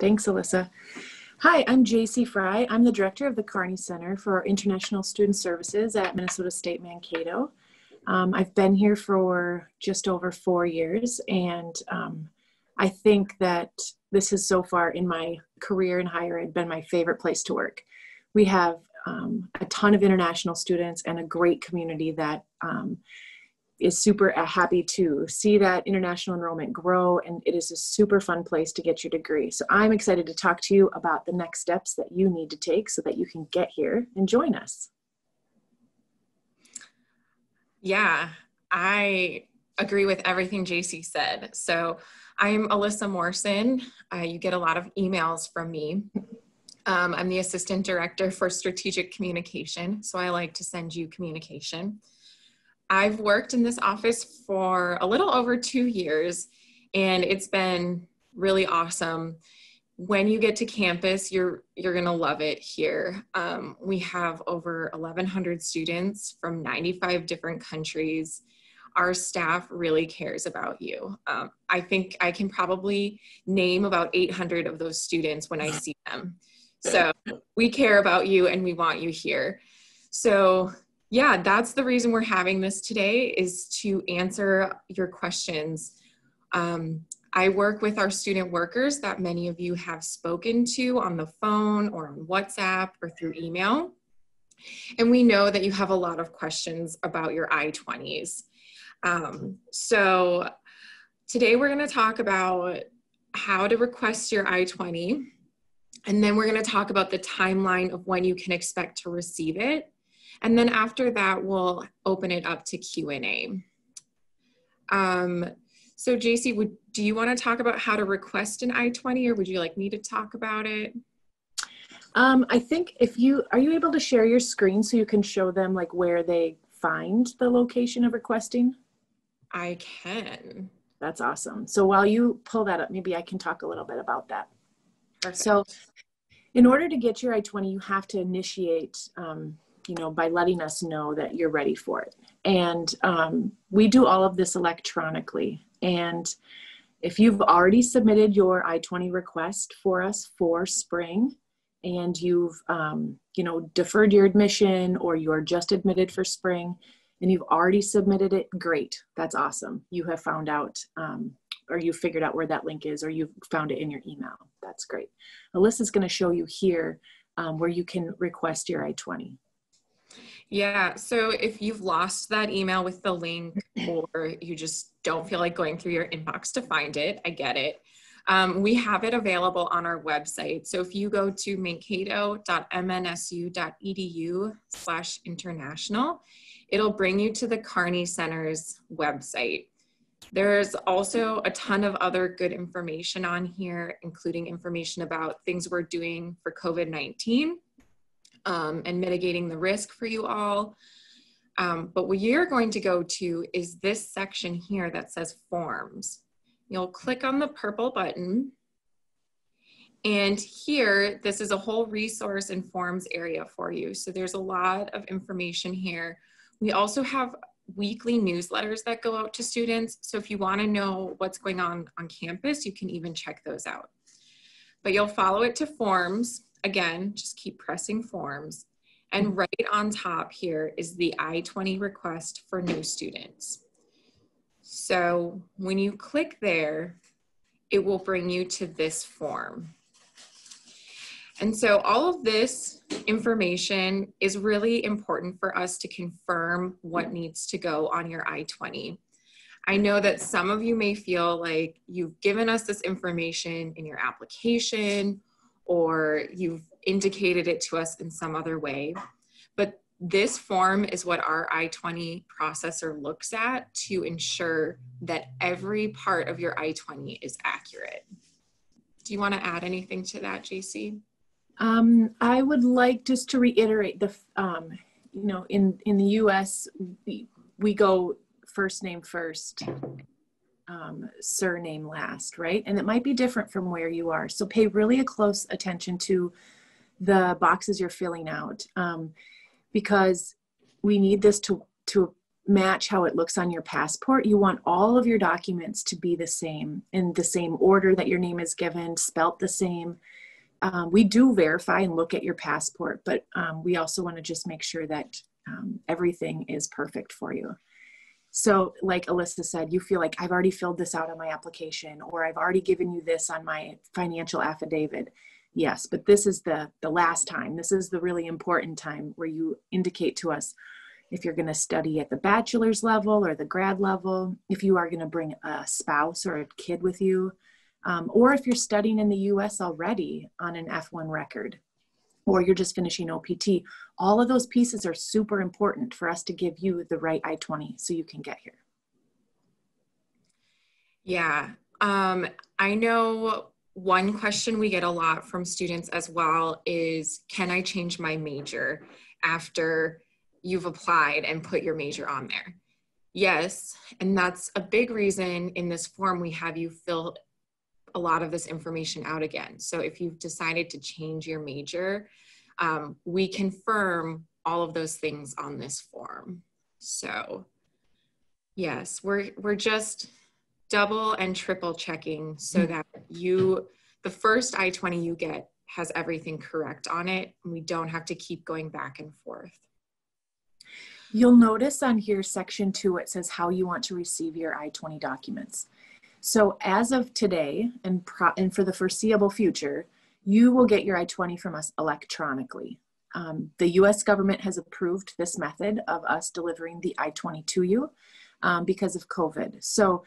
Thanks, Alyssa. Hi, I'm JC Fry. I'm the director of the Kearney Center for International Student Services at Minnesota State Mankato. Um, I've been here for just over four years, and um, I think that this has so far in my career in higher ed been my favorite place to work. We have um, a ton of international students and a great community that um, is super uh, happy to see that international enrollment grow and it is a super fun place to get your degree. So I'm excited to talk to you about the next steps that you need to take so that you can get here and join us. Yeah, I agree with everything JC said. So I'm Alyssa Morrison. Uh, you get a lot of emails from me. Um, I'm the Assistant Director for Strategic Communication, so I like to send you communication. I've worked in this office for a little over two years, and it's been really awesome. When you get to campus, you're you're gonna love it here. Um, we have over 1,100 students from 95 different countries. Our staff really cares about you. Um, I think I can probably name about 800 of those students when I see them. So we care about you and we want you here. So yeah, that's the reason we're having this today is to answer your questions. Um, I work with our student workers that many of you have spoken to on the phone or on WhatsApp or through email. And we know that you have a lot of questions about your I-20s. Um, so today we're gonna talk about how to request your I-20. And then we're gonna talk about the timeline of when you can expect to receive it and then after that, we'll open it up to Q&A. Um, so JC, would, do you wanna talk about how to request an I-20 or would you like me to talk about it? Um, I think if you, are you able to share your screen so you can show them like where they find the location of requesting? I can. That's awesome. So while you pull that up, maybe I can talk a little bit about that. Perfect. So in order to get your I-20, you have to initiate um, you know, by letting us know that you're ready for it. And um, we do all of this electronically. And if you've already submitted your I-20 request for us for spring, and you've, um, you know, deferred your admission or you're just admitted for spring, and you've already submitted it, great. That's awesome. You have found out um, or you figured out where that link is or you've found it in your email. That's great. Alyssa's going to show you here um, where you can request your I-20. Yeah. So if you've lost that email with the link or you just don't feel like going through your inbox to find it, I get it. Um, we have it available on our website. So if you go to mankato.mnsu.edu slash international, it'll bring you to the Kearney Center's website. There's also a ton of other good information on here, including information about things we're doing for COVID-19 um, and mitigating the risk for you all. Um, but what you're going to go to is this section here that says forms. You'll click on the purple button. And here, this is a whole resource and forms area for you. So there's a lot of information here. We also have weekly newsletters that go out to students. So if you wanna know what's going on on campus, you can even check those out. But you'll follow it to forms again, just keep pressing forms. And mm-hmm. right on top here is the I-20 request for new students. So when you click there, it will bring you to this form. And so all of this information is really important for us to confirm what needs to go on your I-20. I know that some of you may feel like you've given us this information in your application or you've indicated it to us in some other way. But this form is what our I-20 processor looks at to ensure that every part of your I-20 is accurate. Do you want to add anything to that, JC? Um, I would like just to reiterate the, um, you know, in, in the US, we, we go first name first um, surname last, right? And it might be different from where you are. So pay really a close attention to the boxes you're filling out um, because we need this to, to match how it looks on your passport. You want all of your documents to be the same in the same order that your name is given, spelt the same. Um, we do verify and look at your passport, but um, we also want to just make sure that um, everything is perfect for you. So, like Alyssa said, you feel like I've already filled this out on my application, or I've already given you this on my financial affidavit. Yes, but this is the the last time. This is the really important time where you indicate to us if you're going to study at the bachelor's level or the grad level, if you are going to bring a spouse or a kid with you, um, or if you're studying in the US already on an F1 record, or you're just finishing OPT, all of those pieces are super important for us to give you the right I 20 so you can get here. Yeah, um, I know one question we get a lot from students as well is Can I change my major after you've applied and put your major on there? Yes, and that's a big reason in this form we have you fill a lot of this information out again. So if you've decided to change your major, um, we confirm all of those things on this form. So yes, we're, we're just double and triple checking so hmm. that you, the first I-20 you get has everything correct on it. And we don't have to keep going back and forth. You'll notice on here, section two, it says how you want to receive your I-20 documents. So as of today and, pro- and for the foreseeable future, you will get your I-20 from us electronically. Um, the US government has approved this method of us delivering the I-20 to you um, because of COVID. So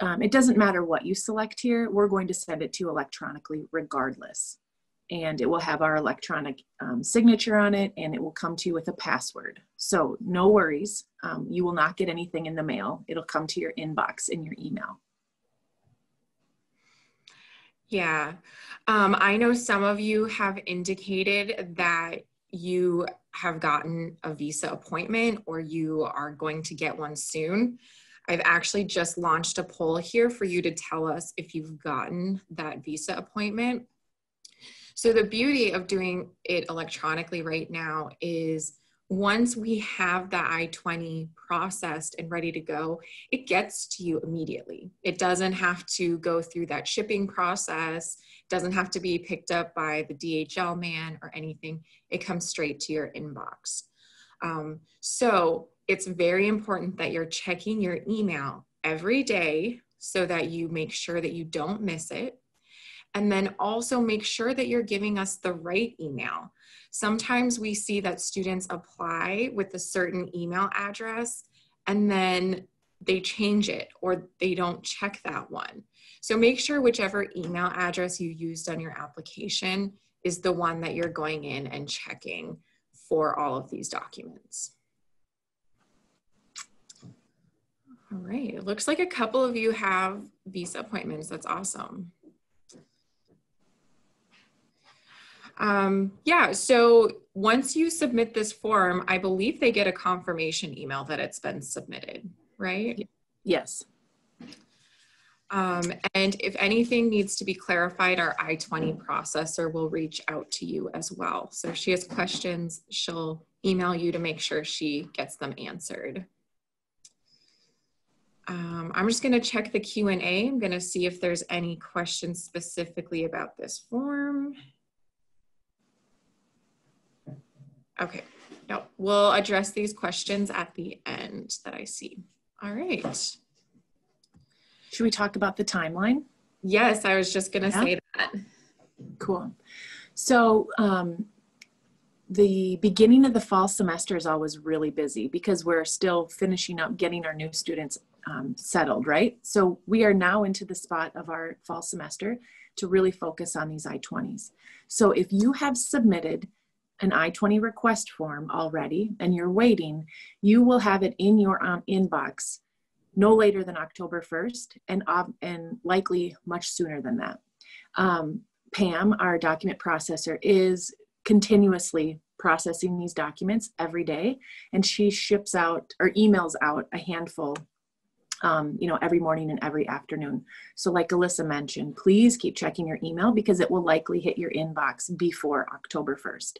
um, it doesn't matter what you select here, we're going to send it to you electronically regardless. And it will have our electronic um, signature on it and it will come to you with a password. So no worries, um, you will not get anything in the mail. It'll come to your inbox in your email. Yeah. Um, I know some of you have indicated that you have gotten a visa appointment or you are going to get one soon. I've actually just launched a poll here for you to tell us if you've gotten that visa appointment. So the beauty of doing it electronically right now is once we have the I-20 processed and ready to go, it gets to you immediately. It doesn't have to go through that shipping process, doesn't have to be picked up by the DHL man or anything. It comes straight to your inbox. Um, so it's very important that you're checking your email every day so that you make sure that you don't miss it. And then also make sure that you're giving us the right email. Sometimes we see that students apply with a certain email address and then they change it or they don't check that one. So make sure whichever email address you used on your application is the one that you're going in and checking for all of these documents. All right, it looks like a couple of you have visa appointments. That's awesome. Um, yeah, so once you submit this form, I believe they get a confirmation email that it's been submitted, right? Yes. Um, and if anything needs to be clarified, our I-20 processor will reach out to you as well. So if she has questions, she'll email you to make sure she gets them answered. Um, I'm just gonna check the Q&A. I'm gonna see if there's any questions specifically about this form. Okay, no, we'll address these questions at the end that I see. All right. Should we talk about the timeline? Yes, I was just gonna yeah. say that. Cool. So um, the beginning of the fall semester is always really busy because we're still finishing up getting our new students um, settled, right? So we are now into the spot of our fall semester to really focus on these I-20s. So if you have submitted an I-20 request form already and you're waiting, you will have it in your um, inbox no later than October 1st and, uh, and likely much sooner than that. Um, Pam, our document processor, is continuously processing these documents every day and she ships out or emails out a handful um, you know every morning and every afternoon so like alyssa mentioned please keep checking your email because it will likely hit your inbox before october 1st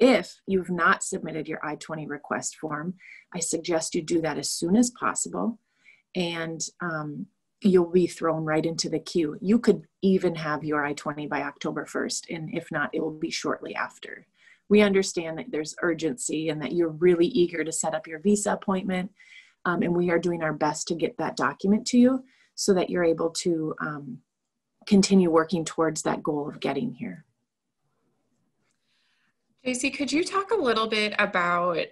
If you've not submitted your I 20 request form, I suggest you do that as soon as possible and um, you'll be thrown right into the queue. You could even have your I 20 by October 1st, and if not, it will be shortly after. We understand that there's urgency and that you're really eager to set up your visa appointment, um, and we are doing our best to get that document to you so that you're able to um, continue working towards that goal of getting here. JC, could you talk a little bit about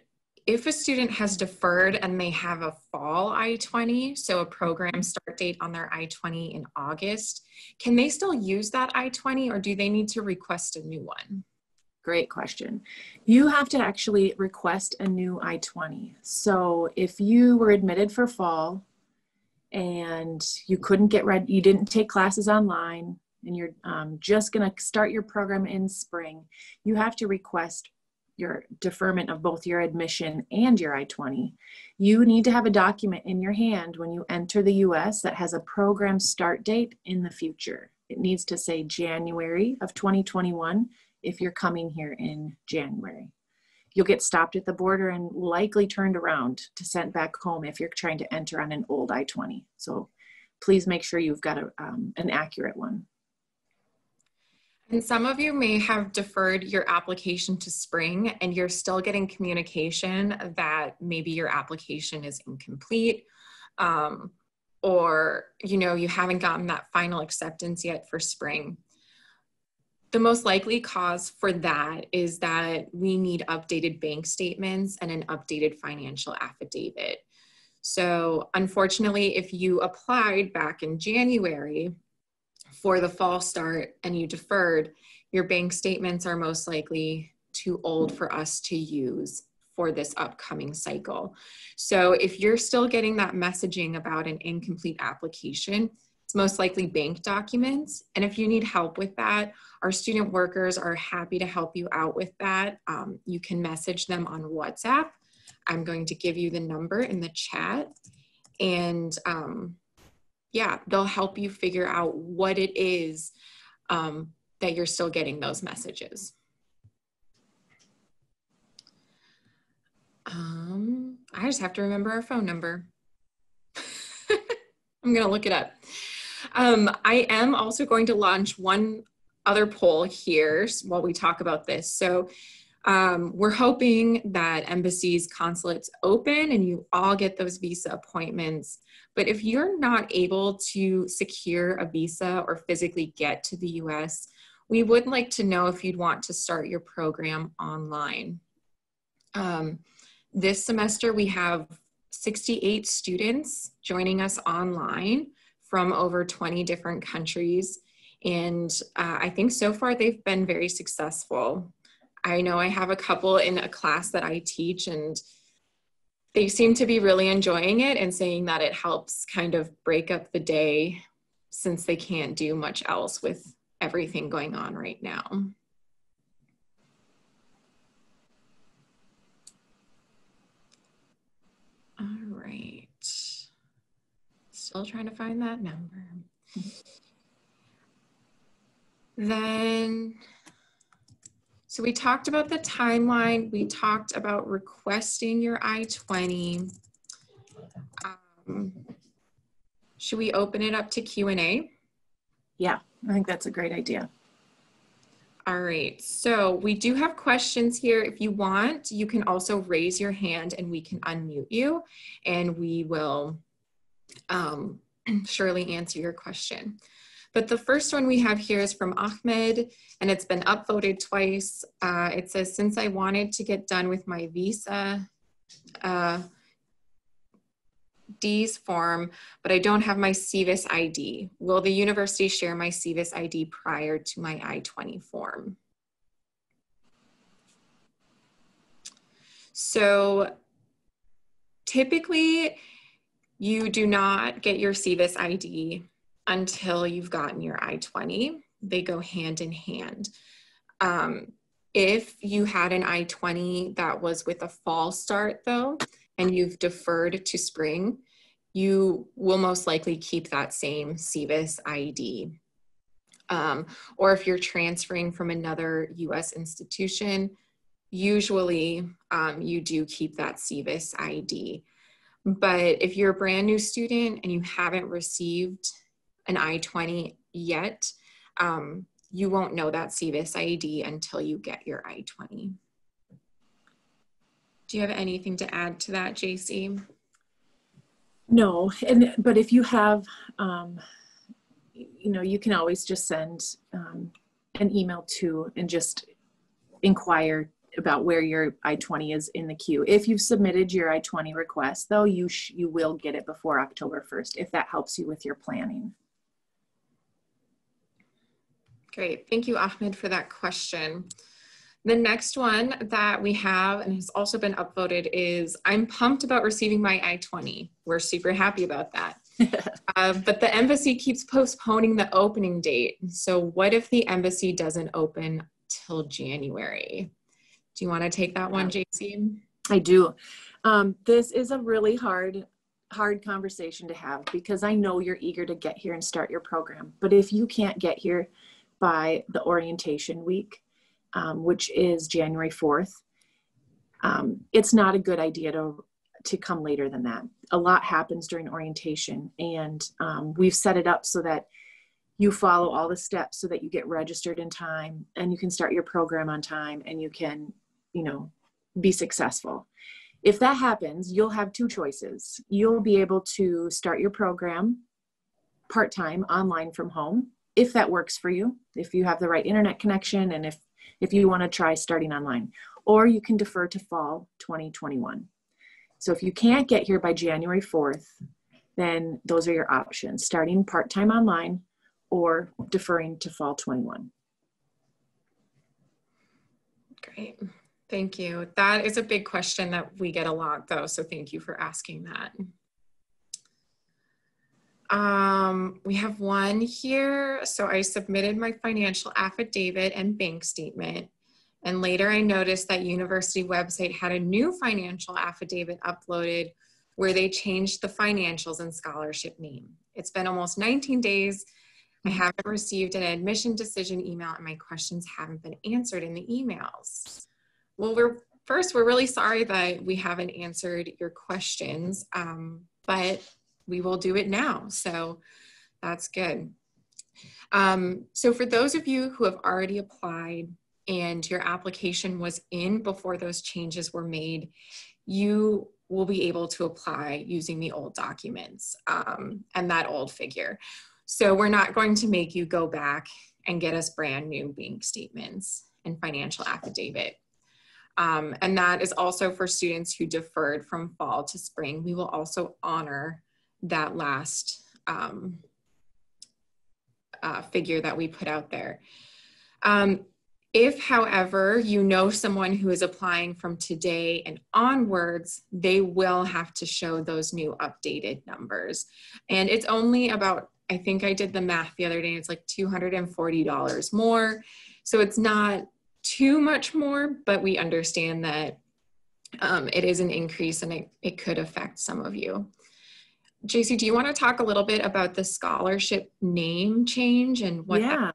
if a student has deferred and they have a fall I-20, so a program start date on their I-20 in August, can they still use that I-20 or do they need to request a new one? Great question. You have to actually request a new I-20. So if you were admitted for fall and you couldn't get ready, you didn't take classes online, and you're um, just going to start your program in spring, you have to request your deferment of both your admission and your I 20, you need to have a document in your hand when you enter the US that has a program start date in the future. It needs to say January of 2021 if you're coming here in January. You'll get stopped at the border and likely turned around to sent back home if you're trying to enter on an old I 20. So please make sure you've got a, um, an accurate one. And some of you may have deferred your application to spring and you're still getting communication that maybe your application is incomplete um, or you know you haven't gotten that final acceptance yet for spring. The most likely cause for that is that we need updated bank statements and an updated financial affidavit. So unfortunately, if you applied back in January for the fall start and you deferred, your bank statements are most likely too old for us to use for this upcoming cycle. So if you're still getting that messaging about an incomplete application, it's most likely bank documents. And if you need help with that, our student workers are happy to help you out with that. Um, you can message them on WhatsApp. I'm going to give you the number in the chat. And um, yeah, they'll help you figure out what it is um, that you're still getting those messages. Um, I just have to remember our phone number. I'm going to look it up. Um, I am also going to launch one other poll here while we talk about this. So um, we're hoping that embassies, consulates open and you all get those visa appointments. But if you're not able to secure a visa or physically get to the US, we would like to know if you'd want to start your program online. Um, this semester, we have 68 students joining us online from over 20 different countries. And uh, I think so far they've been very successful. I know I have a couple in a class that I teach and they seem to be really enjoying it and saying that it helps kind of break up the day since they can't do much else with everything going on right now. All right. Still trying to find that number. Mm-hmm. then so we talked about the timeline. We talked about requesting your I-20. Um, should we open it up to Q&A? Yeah, I think that's a great idea. All right, so we do have questions here. If you want, you can also raise your hand and we can unmute you and we will um, surely answer your question. But the first one we have here is from Ahmed, and it's been upvoted twice. Uh, it says, since I wanted to get done with my visa uh, DS form, but I don't have my SEVIS ID, will the university share my SEVIS ID prior to my I-20 form? So typically, you do not get your SEVIS ID until you've gotten your I 20. They go hand in hand. Um, if you had an I 20 that was with a fall start, though, and you've deferred to spring, you will most likely keep that same SEVIS ID. Um, or if you're transferring from another US institution, usually um, you do keep that SEVIS ID. But if you're a brand new student and you haven't received an I-20 yet, um, you won't know that SEVIS ID until you get your I-20. Do you have anything to add to that, JC? No, and but if you have, um, you know, you can always just send um, an email to and just inquire about where your I-20 is in the queue. If you've submitted your I-20 request, though, you you will get it before October 1st if that helps you with your planning. Great. Thank you, Ahmed, for that question. The next one that we have and has also been upvoted is I'm pumped about receiving my I-20. We're super happy about that. uh, but the embassy keeps postponing the opening date. So what if the embassy doesn't open till January? Do you want to take that one, JC? I do. Um, this is a really hard hard conversation to have because I know you're eager to get here and start your program. But if you can't get here by the orientation week, um, which is January 4th, um, it's not a good idea to to come later than that. A lot happens during orientation, and um, we've set it up so that you follow all the steps so that you get registered in time and you can start your program on time and you can, you know, be successful. If that happens, you'll have two choices. You'll be able to start your program part time online from home if that works for you, if you have the right internet connection and if if you want to try starting online, or you can defer to fall 2021. So if you can't get here by January 4th, then those are your options, starting part-time online or deferring to fall 21. Great. Thank you. That is a big question that we get a lot though, so thank you for asking that. Um, we have one here. So I submitted my financial affidavit and bank statement. And later I noticed that university website had a new financial affidavit uploaded where they changed the financials and scholarship name. It's been almost 19 days. I haven't received an admission decision email and my questions haven't been answered in the emails. Well, we're first, we're really sorry that we haven't answered your questions, um, but we will do it now. So that's good. Um, so for those of you who have already applied and your application was in before those changes were made, you will be able to apply using the old documents um, and that old figure. So we're not going to make you go back and get us brand new bank statements and financial affidavit. Um, and that is also for students who deferred from fall to spring. We will also honor that last um, uh, figure that we put out there. Um, if, however, you know someone who is applying from today and onwards, they will have to show those new updated numbers. And it's only about, I think I did the math the other day, it's like $240 more. So it's not too much more, but we understand that um, it is an increase and it, it could affect some of you. JC, do you want to talk a little bit about the scholarship name change and what? Yeah,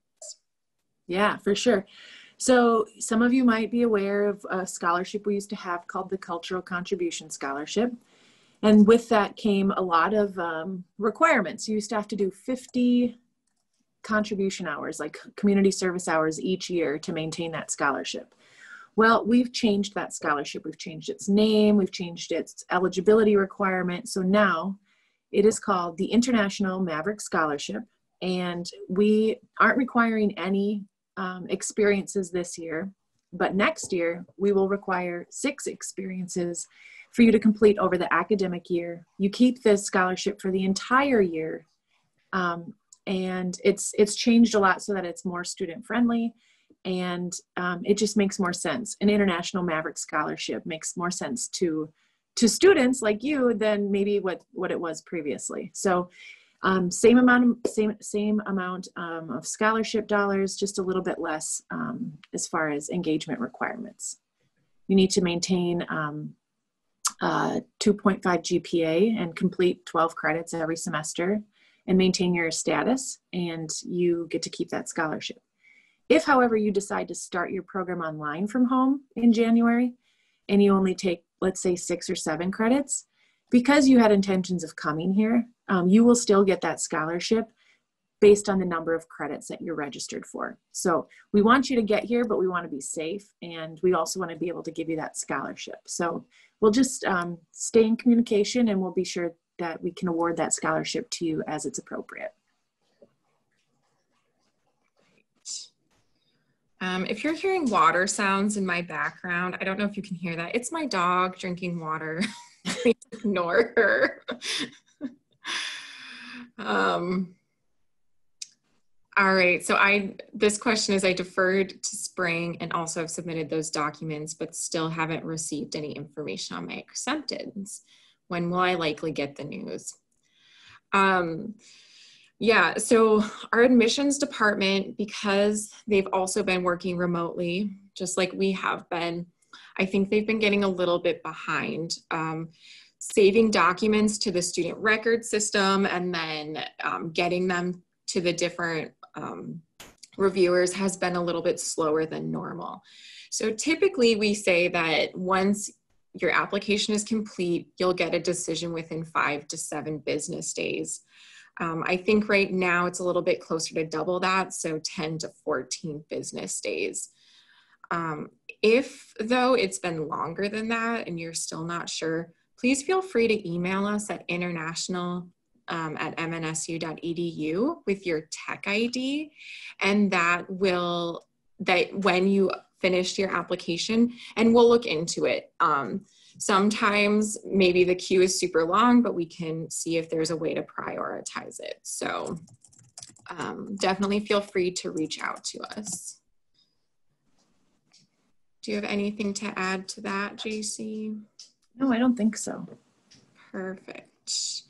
yeah, for sure. So some of you might be aware of a scholarship we used to have called the Cultural Contribution Scholarship. And with that came a lot of um, requirements. You used to have to do 50 contribution hours, like community service hours each year to maintain that scholarship. Well, we've changed that scholarship. We've changed its name, we've changed its eligibility requirement. So now it is called the International Maverick Scholarship, and we aren't requiring any um, experiences this year, but next year we will require six experiences for you to complete over the academic year. You keep this scholarship for the entire year, um, and it's it's changed a lot so that it's more student friendly, and um, it just makes more sense. An International Maverick Scholarship makes more sense to to students like you than maybe what what it was previously. So um, same amount of same same amount um, of scholarship dollars just a little bit less um, as far as engagement requirements. You need to maintain um, uh, 2.5 gpa and complete 12 credits every semester and maintain your status and you get to keep that scholarship. If, however, you decide to start your program online from home in January and you only take, let's say, six or seven credits, because you had intentions of coming here, um, you will still get that scholarship based on the number of credits that you're registered for. So we want you to get here, but we want to be safe. And we also want to be able to give you that scholarship. So we'll just um, stay in communication and we'll be sure that we can award that scholarship to you as it's appropriate. Um, if you're hearing water sounds in my background, I don't know if you can hear that. It's my dog drinking water. Ignore her. um, all right, so I this question is I deferred to spring and also have submitted those documents, but still haven't received any information on my acceptance. When will I likely get the news? Um, yeah, so our admissions department, because they've also been working remotely, just like we have been, I think they've been getting a little bit behind. Um, saving documents to the student record system and then um, getting them to the different um, reviewers has been a little bit slower than normal. So typically we say that once your application is complete, you'll get a decision within five to seven business days. Um, I think right now it's a little bit closer to double that, so 10 to 14 business days. Um, if though it's been longer than that and you're still not sure, please feel free to email us at international um, at mnsu.edu with your tech ID, and that will that when you finish your application, and we'll look into it. Um, sometimes maybe the queue is super long, but we can see if there's a way to prioritize it. So um, definitely feel free to reach out to us. Do you have anything to add to that, JC? No, I don't think so. Perfect.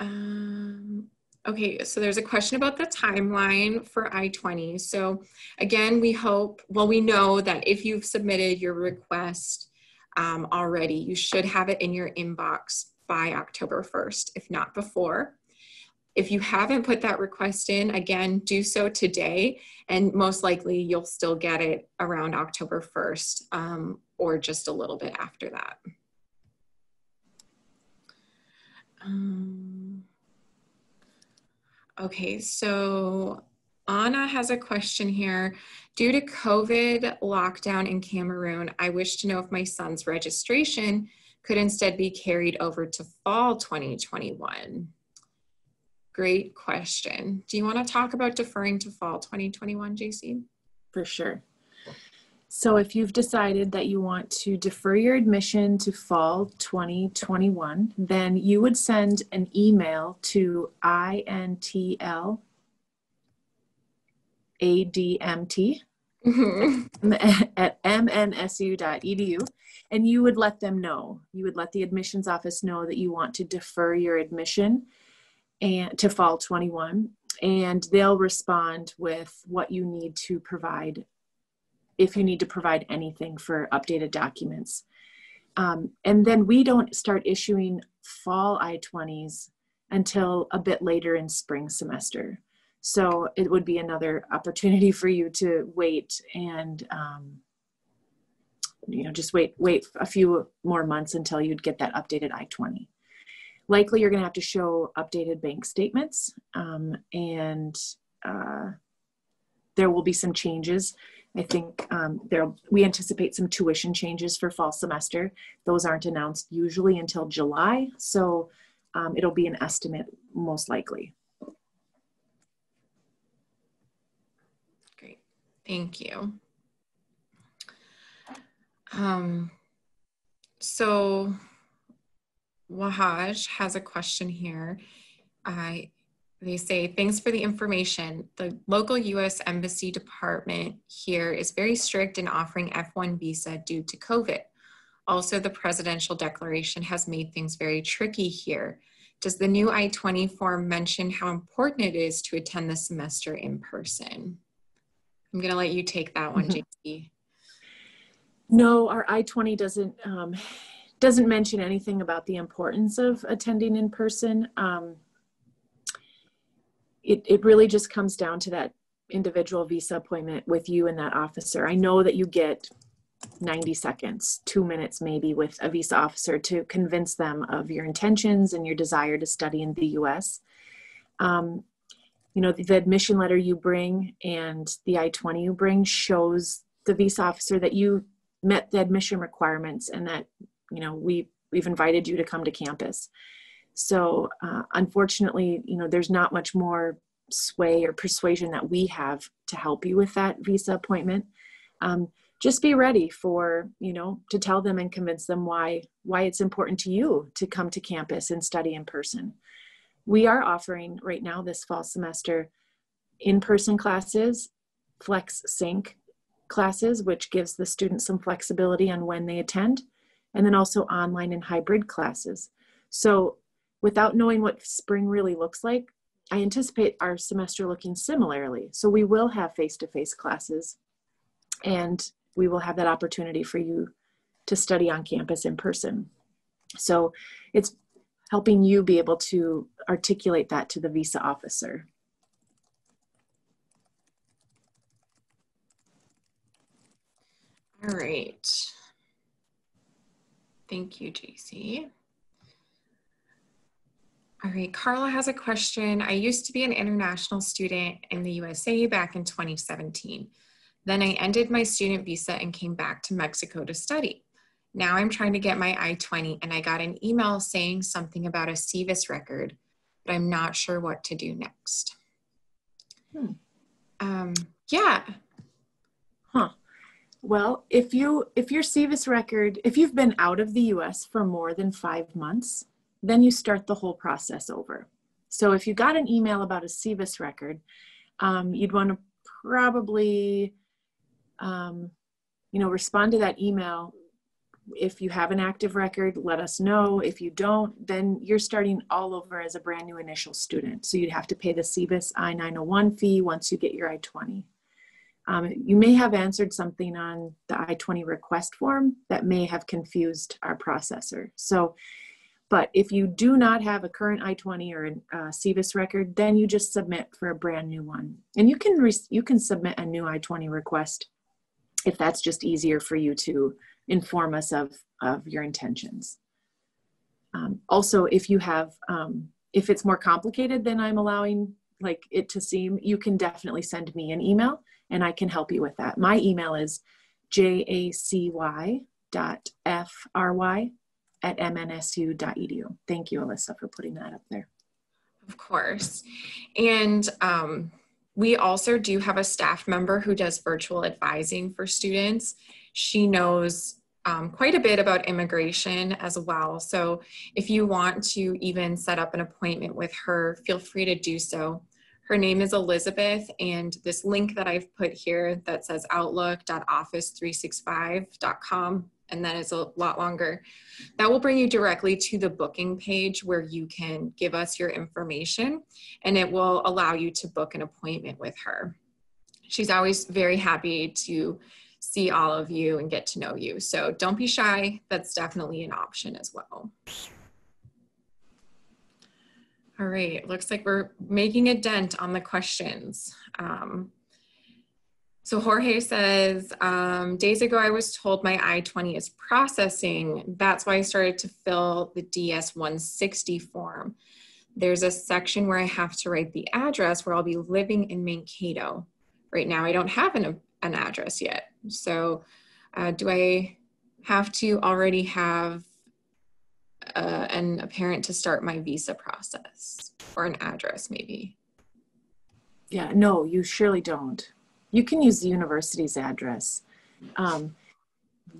Um, okay, so there's a question about the timeline for I-20. So again, we hope, well, we know that if you've submitted your request um, already, you should have it in your inbox by October 1st, if not before. If you haven't put that request in, again, do so today, and most likely you'll still get it around October 1st um, or just a little bit after that. Um, okay, so Anna has a question here. Due to COVID lockdown in Cameroon, I wish to know if my son's registration could instead be carried over to fall 2021. Great question. Do you want to talk about deferring to fall 2021, JC? For sure. So if you've decided that you want to defer your admission to fall 2021, then you would send an email to INTL ADMT mm-hmm. at mnsu.edu and you would let them know. You would let the admissions office know that you want to defer your admission and to fall 21 and they'll respond with what you need to provide if you need to provide anything for updated documents. Um, and then we don't start issuing fall I-20s until a bit later in spring semester. So it would be another opportunity for you to wait and um, you know just wait wait a few more months until you'd get that updated I-20. Likely you're going to have to show updated bank statements um, and uh, there will be some changes I think um, there we anticipate some tuition changes for fall semester. Those aren't announced usually until July, so um, it'll be an estimate most likely. Great, thank you. Um, so Wahaj has a question here. I they say, thanks for the information. The local US Embassy Department here is very strict in offering F1 visa due to COVID. Also, the presidential declaration has made things very tricky here. Does the new I-20 form mention how important it is to attend the semester in person? I'm gonna let you take that one, mm -hmm. JC. No, our I-20 doesn't, um, doesn't mention anything about the importance of attending in person. Um, it, it really just comes down to that individual visa appointment with you and that officer. I know that you get 90 seconds, two minutes maybe, with a visa officer to convince them of your intentions and your desire to study in the US. Um, you know, the, the admission letter you bring and the I 20 you bring shows the visa officer that you met the admission requirements and that, you know, we, we've invited you to come to campus. So, uh, unfortunately, you know, there's not much more sway or persuasion that we have to help you with that visa appointment. Um, just be ready for you know to tell them and convince them why why it's important to you to come to campus and study in person we are offering right now this fall semester in-person classes flex sync classes which gives the students some flexibility on when they attend and then also online and hybrid classes so without knowing what spring really looks like i anticipate our semester looking similarly so we will have face-to-face classes and we will have that opportunity for you to study on campus in person. So it's helping you be able to articulate that to the visa officer. All right. Thank you, JC. All right, Carla has a question. I used to be an international student in the USA back in 2017. Then I ended my student visa and came back to Mexico to study. Now I'm trying to get my I 20 and I got an email saying something about a SEVIS record, but I'm not sure what to do next. Hmm. Um, yeah. Huh. Well, if you if your SEVIS record, if you've been out of the US for more than five months, then you start the whole process over. So if you got an email about a SEVIS record, um, you'd want to probably um, you know, respond to that email. If you have an active record, let us know. If you don't, then you're starting all over as a brand new initial student. So you'd have to pay the SEVIS I-901 fee once you get your I-20. Um, you may have answered something on the I-20 request form that may have confused our processor. So, but if you do not have a current I-20 or a uh, SEVIS record, then you just submit for a brand new one. And you can, you can submit a new I-20 request if that's just easier for you to inform us of, of your intentions. Um, also, if you have, um, if it's more complicated than I'm allowing like it to seem, you can definitely send me an email and I can help you with that. My email is jc dot fry at mnsu.edu. Thank you, Alyssa, for putting that up there. Of course. And um, we also do have a staff member who does virtual advising for students. She knows um, quite a bit about immigration as well. So if you want to even set up an appointment with her, feel free to do so. Her name is Elizabeth, and this link that I've put here that says outlook.office365.com and then it's a lot longer. That will bring you directly to the booking page where you can give us your information and it will allow you to book an appointment with her. She's always very happy to see all of you and get to know you. So don't be shy. That's definitely an option as well. All right, looks like we're making a dent on the questions. Um, so Jorge says, um, days ago I was told my I-20 is processing. That's why I started to fill the DS-160 form. There's a section where I have to write the address where I'll be living in Mankato. Right now I don't have an, an address yet. So uh, do I have to already have uh, an, a parent to start my visa process or an address maybe? Yeah, no, you surely don't you can use the university's address. Um,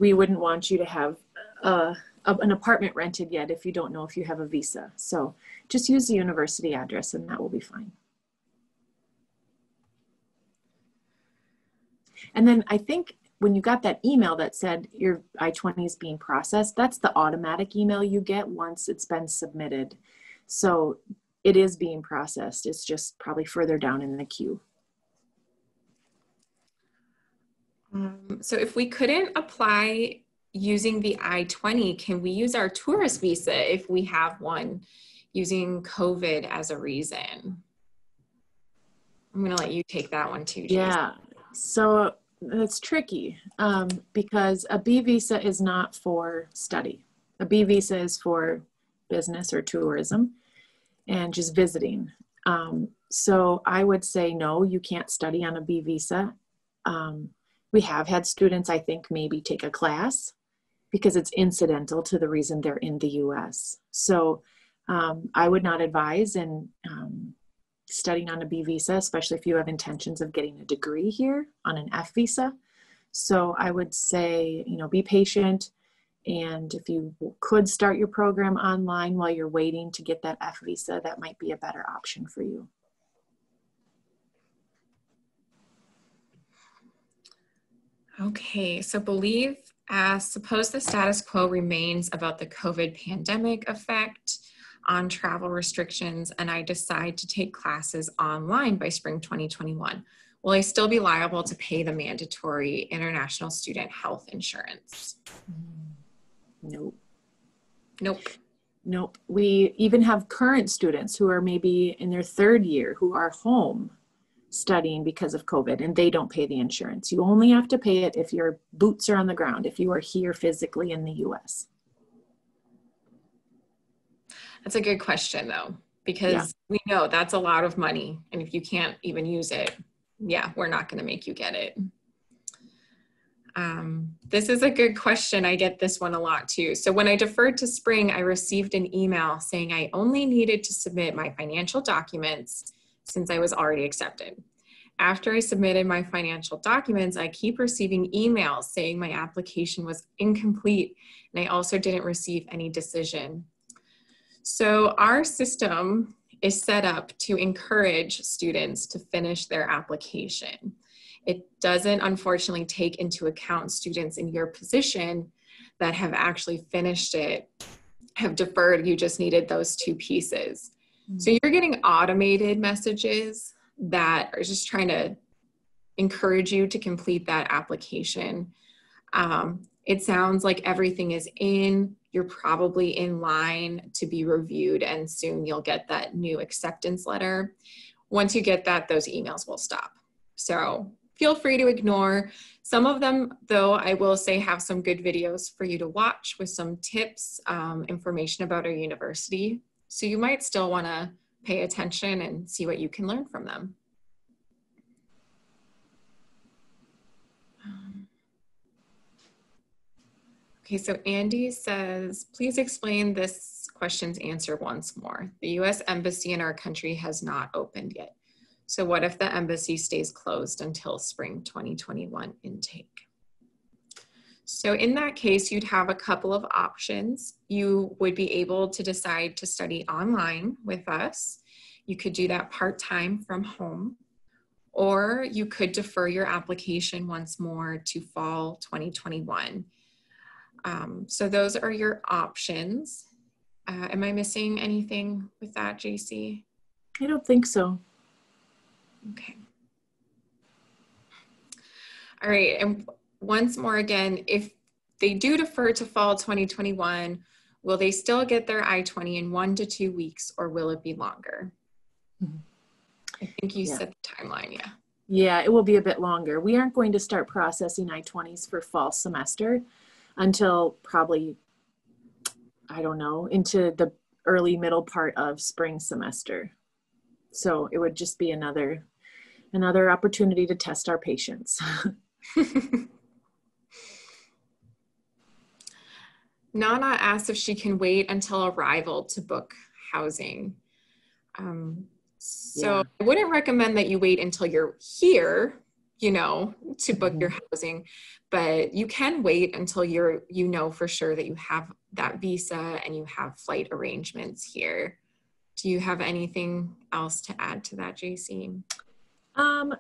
we wouldn't want you to have uh, a, an apartment rented yet if you don't know if you have a visa. So just use the university address and that will be fine. And then I think when you got that email that said your I-20 is being processed, that's the automatic email you get once it's been submitted. So it is being processed. It's just probably further down in the queue. Um, so if we couldn't apply using the I-20, can we use our tourist visa if we have one using COVID as a reason? I'm to let you take that one too. JC. Yeah. So it's tricky um, because a B visa is not for study. A B visa is for business or tourism and just visiting. Um, so I would say no, you can't study on a B visa. Um, we have had students, I think, maybe take a class because it's incidental to the reason they're in the US. So um, I would not advise in um, studying on a B visa, especially if you have intentions of getting a degree here on an F visa. So I would say, you know, be patient. And if you could start your program online while you're waiting to get that F visa, that might be a better option for you. Okay, so believe as suppose the status quo remains about the COVID pandemic effect on travel restrictions and I decide to take classes online by spring 2021, will I still be liable to pay the mandatory international student health insurance? Nope. Nope. Nope. We even have current students who are maybe in their third year who are home studying because of COVID and they don't pay the insurance. You only have to pay it if your boots are on the ground, if you are here physically in the US. That's a good question though, because yeah. we know that's a lot of money. And if you can't even use it, yeah, we're not going to make you get it. Um, this is a good question. I get this one a lot too. So when I deferred to spring, I received an email saying I only needed to submit my financial documents since I was already accepted. After I submitted my financial documents, I keep receiving emails saying my application was incomplete and I also didn't receive any decision. So our system is set up to encourage students to finish their application. It doesn't unfortunately take into account students in your position that have actually finished it, have deferred, you just needed those two pieces. So you're getting automated messages that are just trying to encourage you to complete that application. Um, it sounds like everything is in, you're probably in line to be reviewed, and soon you'll get that new acceptance letter. Once you get that, those emails will stop. So feel free to ignore. Some of them, though, I will say have some good videos for you to watch with some tips, um, information about our university so you might still want to pay attention and see what you can learn from them. Okay, so Andy says, please explain this question's answer once more. The US Embassy in our country has not opened yet. So what if the embassy stays closed until spring 2021 intake? So in that case, you'd have a couple of options. You would be able to decide to study online with us. You could do that part-time from home, or you could defer your application once more to fall 2021. Um, so those are your options. Uh, am I missing anything with that, JC? I don't think so. Okay. All right, and once more again, if they do defer to fall 2021, will they still get their I-20 in one to two weeks or will it be longer? Mm-hmm. I think you yeah. said the timeline, yeah. Yeah, it will be a bit longer. We aren't going to start processing I-20s for fall semester until probably, I don't know, into the early middle part of spring semester. So it would just be another another opportunity to test our patience. Nana asks if she can wait until arrival to book housing. Um, so yeah. I wouldn't recommend that you wait until you're here, you know, to book mm-hmm. your housing, but you can wait until you're, you know, for sure that you have that visa and you have flight arrangements here. Do you have anything else to add to that, JC? Um,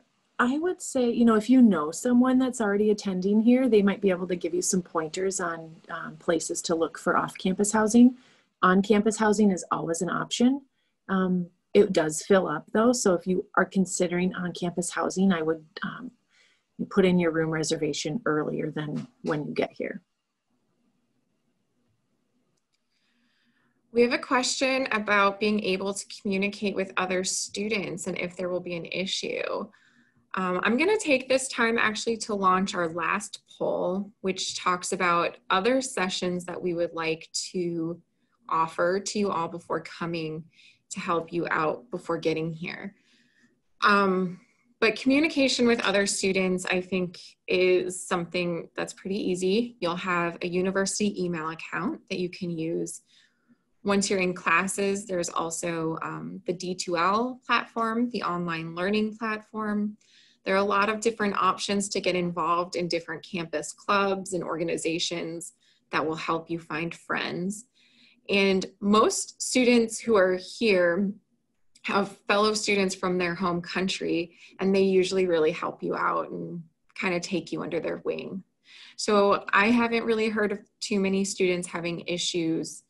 I would say, you know, if you know someone that's already attending here, they might be able to give you some pointers on um, places to look for off campus housing. On campus housing is always an option. Um, it does fill up though, so if you are considering on campus housing, I would um, put in your room reservation earlier than when you get here. We have a question about being able to communicate with other students and if there will be an issue. Um, I'm going to take this time actually to launch our last poll, which talks about other sessions that we would like to offer to you all before coming to help you out before getting here. Um, but communication with other students, I think, is something that's pretty easy. You'll have a university email account that you can use. Once you're in classes, there's also um, the D2L platform, the online learning platform. There are a lot of different options to get involved in different campus clubs and organizations that will help you find friends. And most students who are here have fellow students from their home country, and they usually really help you out and kind of take you under their wing. So I haven't really heard of too many students having issues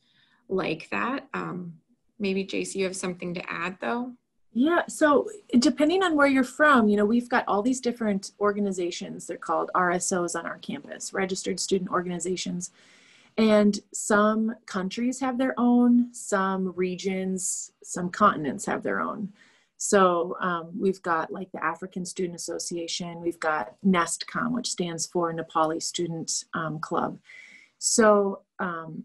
like that. Um, maybe JC, you have something to add though? Yeah, so depending on where you're from, you know, we've got all these different organizations. They're called RSOs on our campus, registered student organizations. And some countries have their own, some regions, some continents have their own. So um, we've got like the African Student Association, we've got NESTCOM, which stands for Nepali Student um, Club. So um,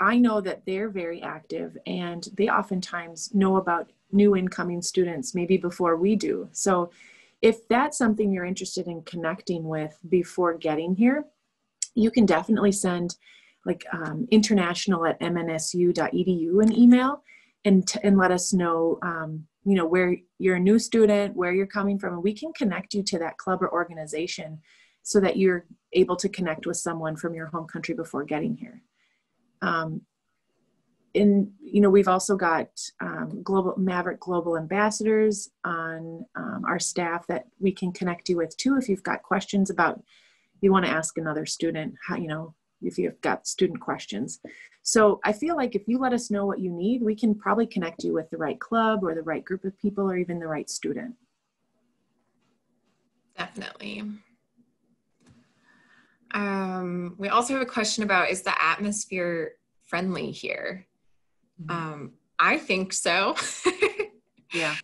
I know that they're very active and they oftentimes know about new incoming students maybe before we do. So if that's something you're interested in connecting with before getting here, you can definitely send like um, international at mnsu.edu an email and, t- and let us know um, you know where you're a new student where you're coming from and we can connect you to that club or organization so that you're able to connect with someone from your home country before getting here um, and you know we've also got um, global maverick global ambassadors on um, our staff that we can connect you with too if you've got questions about you want to ask another student how you know if you've got student questions. So i feel like if you let us know what you need we can probably connect you with the right club or the right group of people or even the right student. Definitely. Um, we also have a question about is the atmosphere friendly here. Um, i think so yeah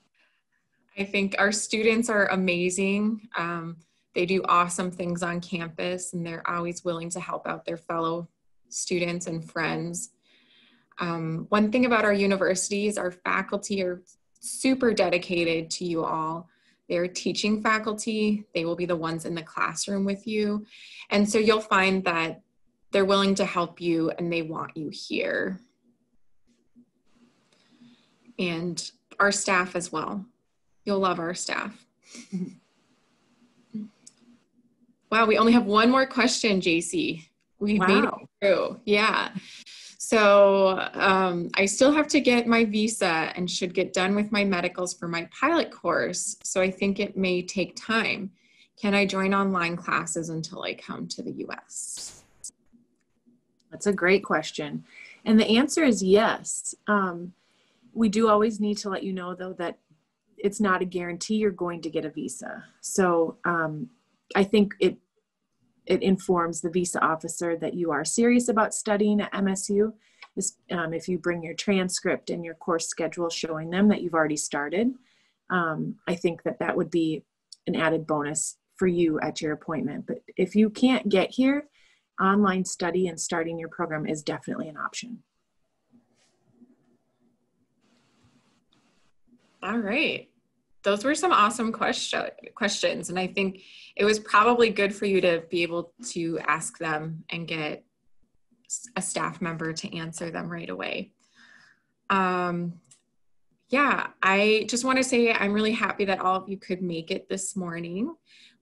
i think our students are amazing um, they do awesome things on campus and they're always willing to help out their fellow students and friends. Um, one thing about our universities, our faculty are super dedicated to you all. They're teaching faculty, they will be the ones in the classroom with you. And so you'll find that they're willing to help you and they want you here. And our staff as well. You'll love our staff. Wow, we only have one more question, JC. We wow. made it through. Yeah. So um, I still have to get my visa and should get done with my medicals for my pilot course. So I think it may take time. Can I join online classes until I come to the US? That's a great question. And the answer is yes. Um, we do always need to let you know, though, that it's not a guarantee you're going to get a visa. So um, I think it it informs the visa officer that you are serious about studying at MSU. Um, if you bring your transcript and your course schedule showing them that you've already started, um, I think that that would be an added bonus for you at your appointment. But if you can't get here, online study and starting your program is definitely an option. All right those were some awesome question, questions. And I think it was probably good for you to be able to ask them and get a staff member to answer them right away. Um, yeah, I just want to say I'm really happy that all of you could make it this morning.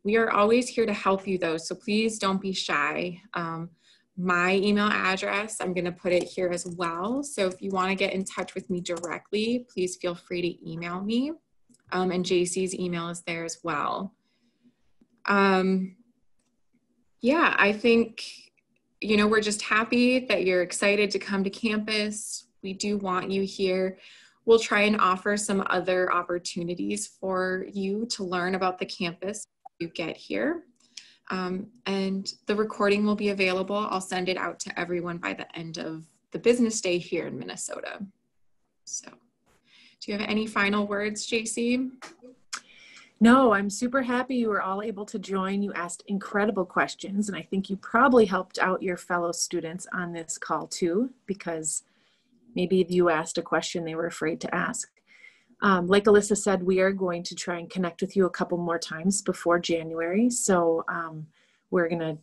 We are always here to help you though, so please don't be shy. Um, my email address, I'm going to put it here as well. So if you want to get in touch with me directly, please feel free to email me. Um, and JC's email is there as well. Um, yeah, I think, you know, we're just happy that you're excited to come to campus. We do want you here. We'll try and offer some other opportunities for you to learn about the campus you get here. Um, and the recording will be available. I'll send it out to everyone by the end of the business day here in Minnesota. So, do you have any final words, JC? No, I'm super happy you were all able to join. You asked incredible questions, and I think you probably helped out your fellow students on this call too, because maybe you asked a question they were afraid to ask. Um, like Alyssa said, we are going to try and connect with you a couple more times before January. So um, we're going to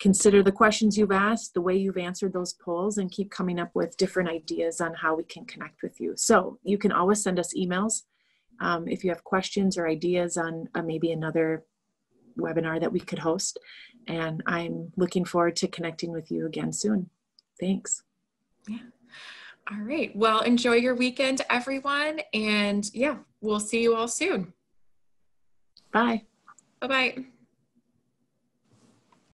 consider the questions you've asked, the way you've answered those polls, and keep coming up with different ideas on how we can connect with you. So you can always send us emails um, if you have questions or ideas on uh, maybe another webinar that we could host. And I'm looking forward to connecting with you again soon. Thanks. Yeah. All right. Well, enjoy your weekend, everyone. And yeah, we'll see you all soon. Bye. Bye bye.